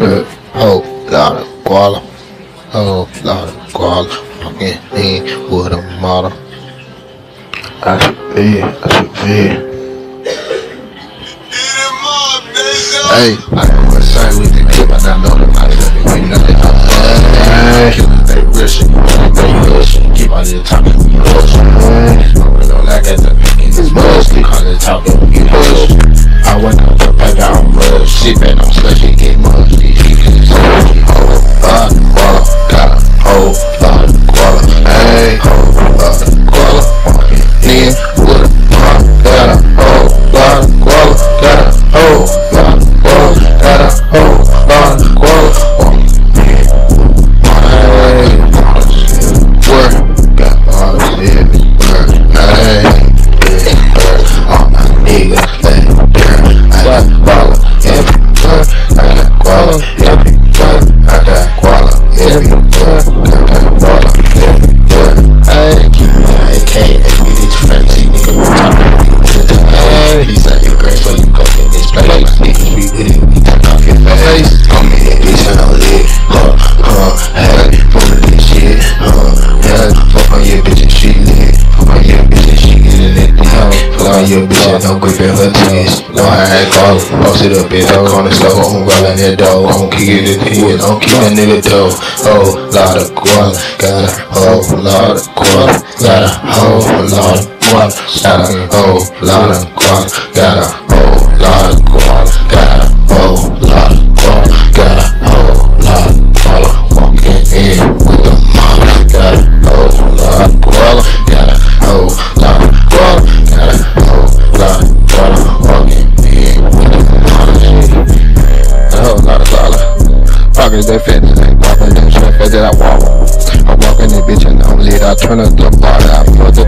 Uh, whole lot of guala. Whole lot of guala. Fucking in with a model. I should be, I should be. Hey, I know what side we can keep, but I know the money that we know that I'm They rushing, they rushing, keep on the talking, we rushing. Smoking on like at the picking, it's musty, call it talking, we rushing. I went out to pack out, I'm rush, sipping on slushy, your bitch and don't grip in her titties, no, I ain't call, it up in the corner store, I'm rolling that dough, I'm kicking it in, I'm keeping nigga dough, whole lot of guala, got a whole lot of guala, got a whole lot of guala, got a whole lot of guala, got a whole lot of guala, Pockets they fit, ain't walking shit, fed that I walk. I walk in that bitch and I'm lit, I turn up the party, I at the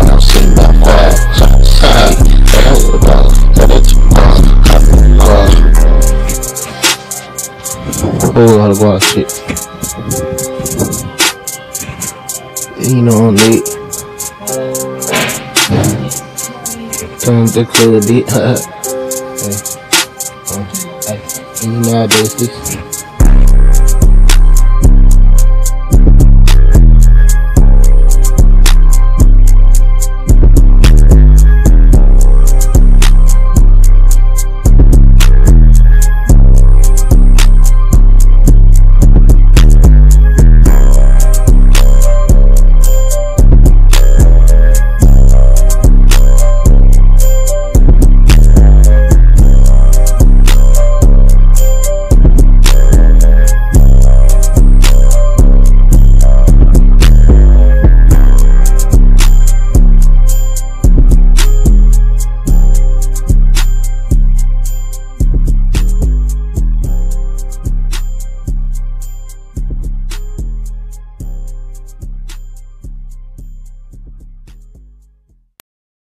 and I'm of guala shit. You know I'm late. The color beat. hey. Um, hey. You know this is.